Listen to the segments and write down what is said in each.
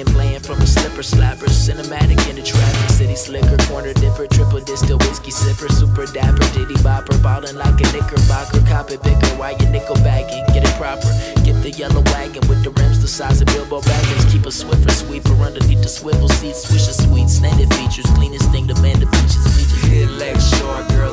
and playing from a slipper slapper. Cinematic in the traffic, city slicker, corner dipper, triple distill whiskey sipper, super dapper, diddy bopper, ballin' like a knickerbocker, cop it bigger while you nickel bagging, get it proper. Get the yellow wagon with the rims the size of Bilbo Baggins, keep a Swiffer sweeper underneath the swivel seat, swish a sweet, standard features, cleanest thing, demand the beaches, beaches. Hit Lakeshore, girls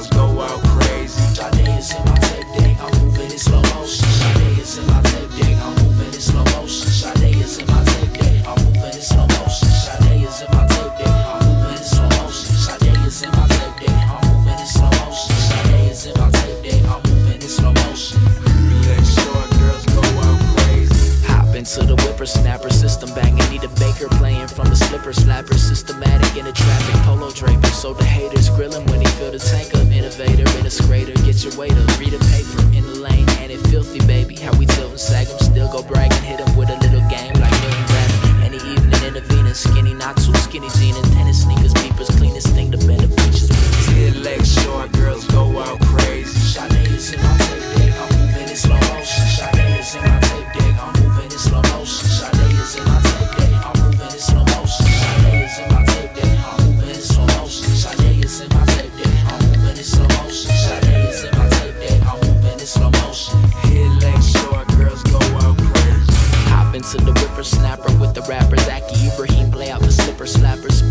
slipper slapper. Systematic in the traffic, polo draper. So the haters grill him when he fill the tank up. Innovator, illustrator, get your waiter. Read a paper in the lane, and it filthy, baby. How we tilt and sag him, still go brag and hit him with a little game like Million Rabbit. Any evening in Venus, skinny, not too skinny jean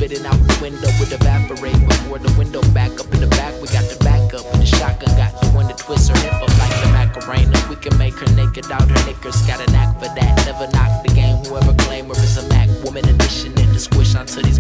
spitting out the window with evaporate. Before the window back up in the back, we got the backup. And the shotgun got the one that twists her hip up like the Macarena. We can make her naked out her knickers. Got a knack for that. Never knock the game. Whoever claim her is a Mac woman edition. And the squish onto these